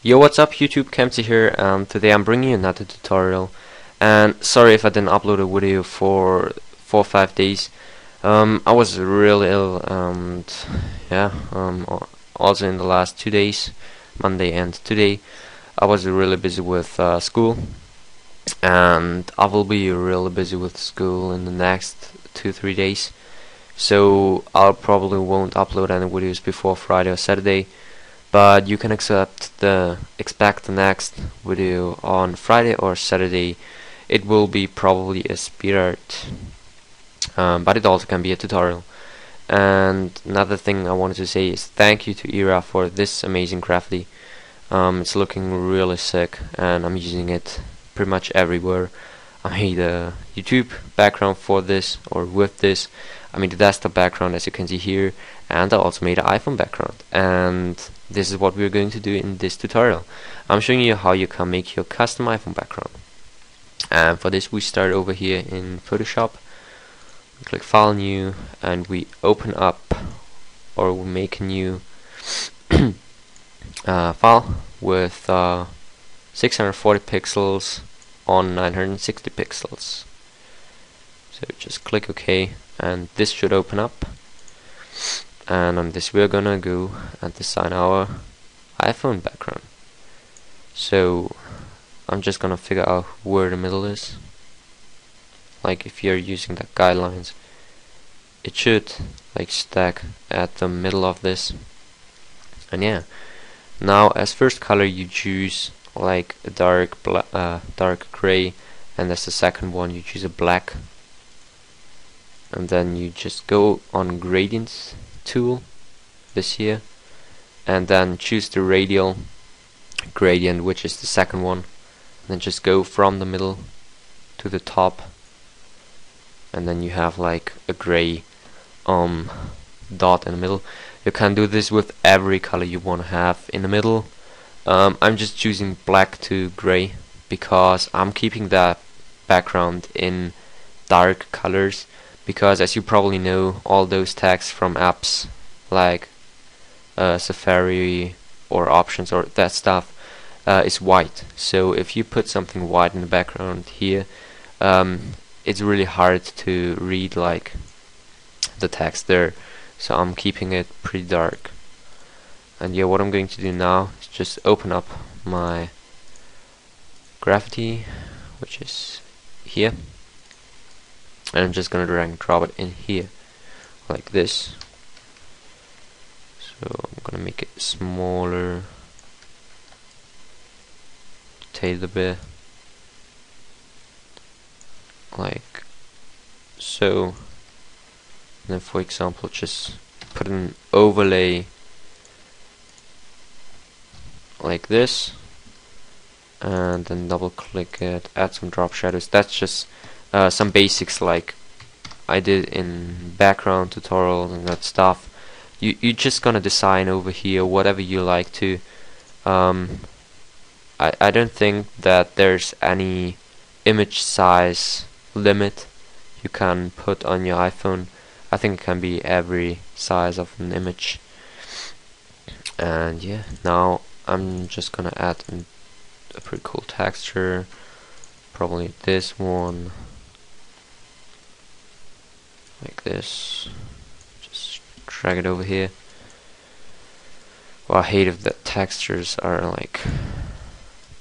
Yo, what's up YouTube, Kamtzy here, and today I'm bringing you another tutorial. And sorry if I didn't upload a video for 4 or 5 days. Um, I was really ill, and yeah, um, also in the last 2 days, Monday and today, I was really busy with uh, school. And I will be really busy with school in the next 2-3 days. So I probably won't upload any videos before Friday or Saturday but you can accept the expect the next video on Friday or Saturday. It will be probably a speed art um, but it also can be a tutorial. And another thing I wanted to say is thank you to Ira for this amazing Crafty um, it's looking really sick and I'm using it pretty much everywhere. I made a YouTube background for this or with this I made the desktop background as you can see here and I also made an iPhone background and this is what we're going to do in this tutorial. I'm showing you how you can make your custom iPhone background. And for this we start over here in Photoshop. We click File New and we open up or we make a new uh, file with uh, 640 pixels on 960 pixels. So just click OK and this should open up. And on this we're gonna go and design our iPhone background. So I'm just gonna figure out where the middle is. Like if you're using the guidelines it should like stack at the middle of this. And yeah. Now as first color you choose like a dark uh, dark gray. And as the second one you choose a black and then you just go on gradients tool this here and then choose the radial gradient which is the second one and then just go from the middle to the top and then you have like a gray um dot in the middle. You can do this with every color you want to have in the middle. Um, I'm just choosing black to gray because I'm keeping that background in dark colors because as you probably know all those tags from apps like uh, Safari or options or that stuff uh, is white. So if you put something white in the background here um, it's really hard to read like the text there. So I'm keeping it pretty dark. And yeah what I'm going to do now is just open up my graffiti which is here and I'm just gonna drag and drop it in here like this. So I'm gonna make it smaller. Rotate a bit. Like so. And then for example just put an overlay like this. And then double click it add some drop shadows. That's just uh, some basics like I did in background tutorials and that stuff. You you just gonna design over here whatever you like to. Um, I, I don't think that there's any image size limit you can put on your iPhone. I think it can be every size of an image. And yeah now I'm just gonna add a pretty cool texture. Probably this one like this. Just drag it over here. Well I hate if the textures are like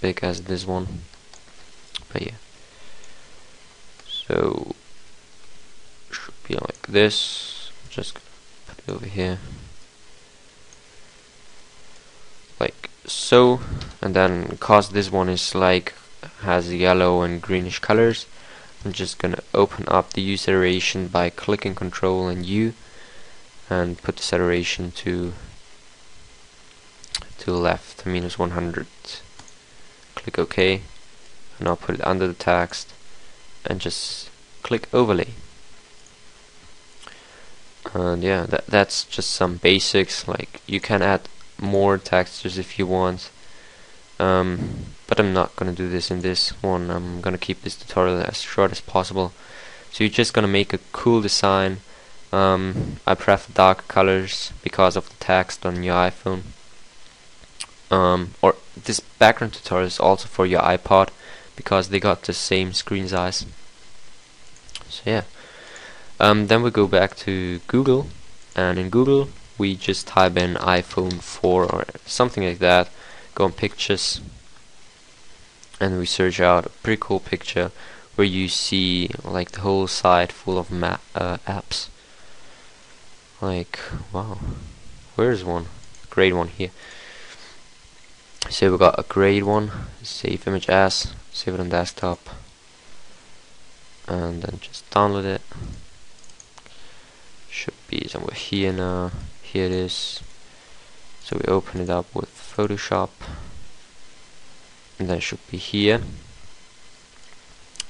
big as this one. But yeah. So should be like this. Just put it over here. Like so. And then cause this one is like has yellow and greenish colors I'm just gonna open up the Hue saturation by clicking control and U and put the saturation to to the left minus 100 click OK and I'll put it under the text and just click overlay. And yeah that that's just some basics like you can add more textures if you want. Um, but I'm not gonna do this in this one I'm gonna keep this tutorial as short as possible so you're just gonna make a cool design um, I prefer dark colors because of the text on your iPhone um, or this background tutorial is also for your iPod because they got the same screen size. So yeah. Um, then we go back to Google, and in Google we just type in iPhone 4 or something like that. Go on pictures, and we search out a pretty cool picture where you see like the whole site full of ma uh, apps. Like wow, where's one? Great one here. So we got a great one. Save image as, save it on desktop, and then just download it. Should be somewhere here now. Here it is. So we open it up with Photoshop and then it should be here.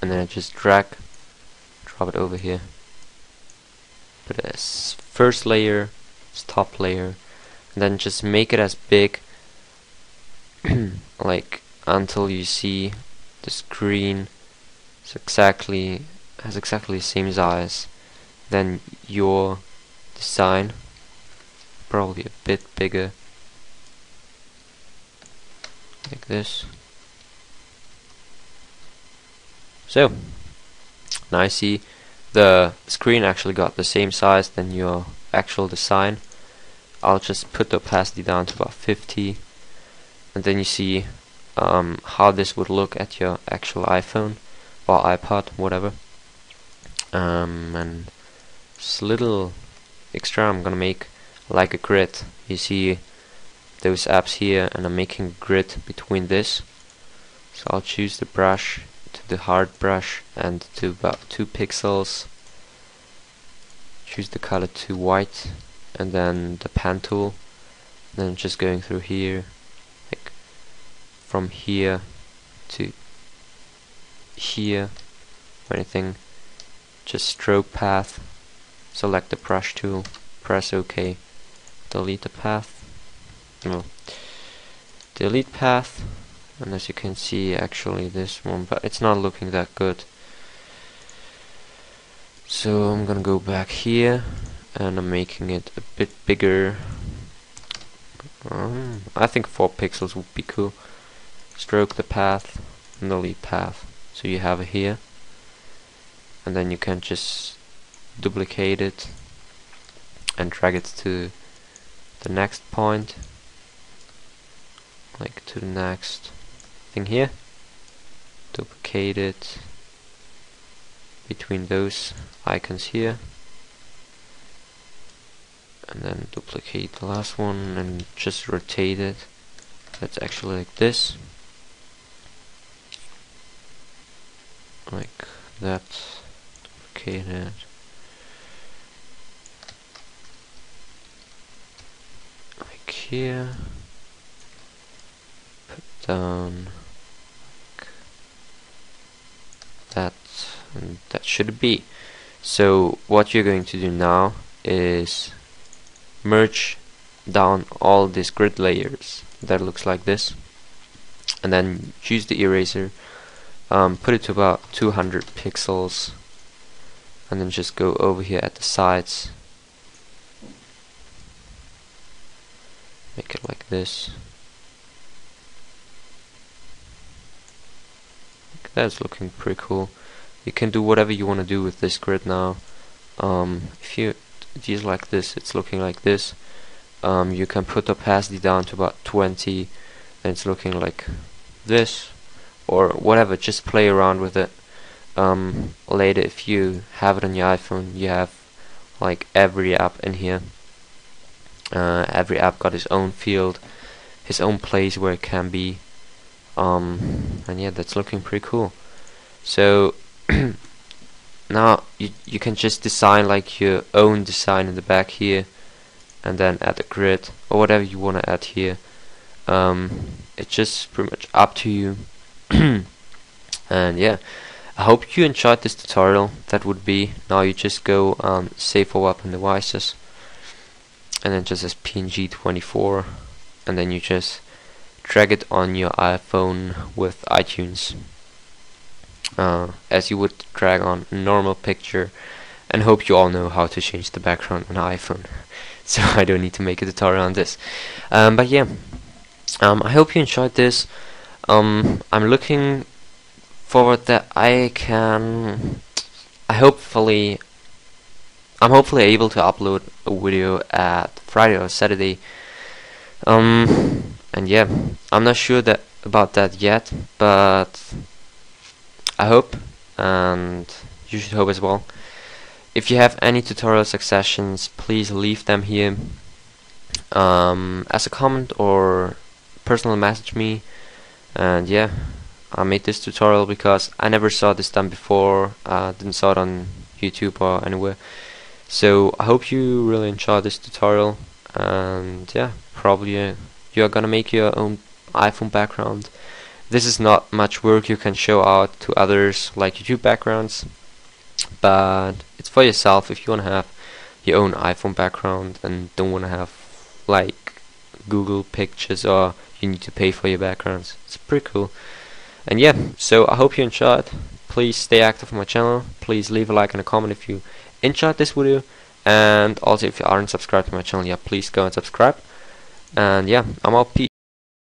And then I just drag drop it over here. Put as first layer as top layer. And then just make it as big like until you see the screen is exactly has exactly the same size than your design. Probably a bit bigger. Like this So, now I see the screen actually got the same size than your actual design. I'll just put the opacity down to about 50 and then you see um, how this would look at your actual iPhone or iPod, whatever. Um, and this little extra I'm gonna make like a grid. You see those apps here and I'm making grid between this. So I'll choose the brush the hard brush and to about 2 pixels. Choose the color to white and then the pen tool. Then just going through here like from here to here or anything. Just stroke path select the brush tool press OK delete the path. No delete path and as you can see actually this one but it's not looking that good. So I'm gonna go back here and I'm making it a bit bigger. Um, I think 4 pixels would be cool. Stroke the path and delete path. So you have it here. And then you can just duplicate it and drag it to the next point. Like to the next here. Duplicate it between those icons here. And then duplicate the last one and just rotate it. That's actually like this. Like that. Duplicate it. Like here. Put down like that and that should be. So what you're going to do now is merge down all these grid layers that looks like this and then choose the eraser um, put it to about 200 pixels and then just go over here at the sides. Make it like this. That's looking pretty cool. You can do whatever you want to do with this grid now. Um, if you use like this, it's looking like this. Um, you can put opacity down to about 20 and it's looking like this or whatever just play around with it um, later if you have it on your iPhone you have like every app in here uh, every app got its own field his own place where it can be um, and yeah that's looking pretty cool so now you, you can just design like your own design in the back here and then add a grid or whatever you want to add here. Um, it's just pretty much up to you. And yeah I hope you enjoyed this tutorial. That would be now you just go um, save for Web and Devices and then just as PNG 24 and then you just drag it on your iPhone with iTunes uh, as you would drag on a normal picture and hope you all know how to change the background on iPhone. So I don't need to make a tutorial on this. Um, but yeah um, I hope you enjoyed this. Um, I'm looking forward that I can I hopefully I'm hopefully able to upload a video at Friday or Saturday. Um, and yeah I'm not sure that about that yet but I hope and you should hope as well. If you have any tutorial suggestions please leave them here. Um, as a comment or personal message me. And yeah I made this tutorial because I never saw this done before. I didn't saw it on YouTube or anywhere. So I hope you really enjoyed this tutorial. And yeah probably uh, you're gonna make your own iPhone background this is not much work you can show out to others like YouTube backgrounds but it's for yourself. If you want to have your own iPhone background and don't want to have like Google pictures or you need to pay for your backgrounds it's pretty cool. And yeah so I hope you enjoyed. Please stay active on my channel. Please leave a like and a comment if you enjoyed this video. And also if you aren't subscribed to my channel yeah please go and subscribe. And yeah I'm out. Peace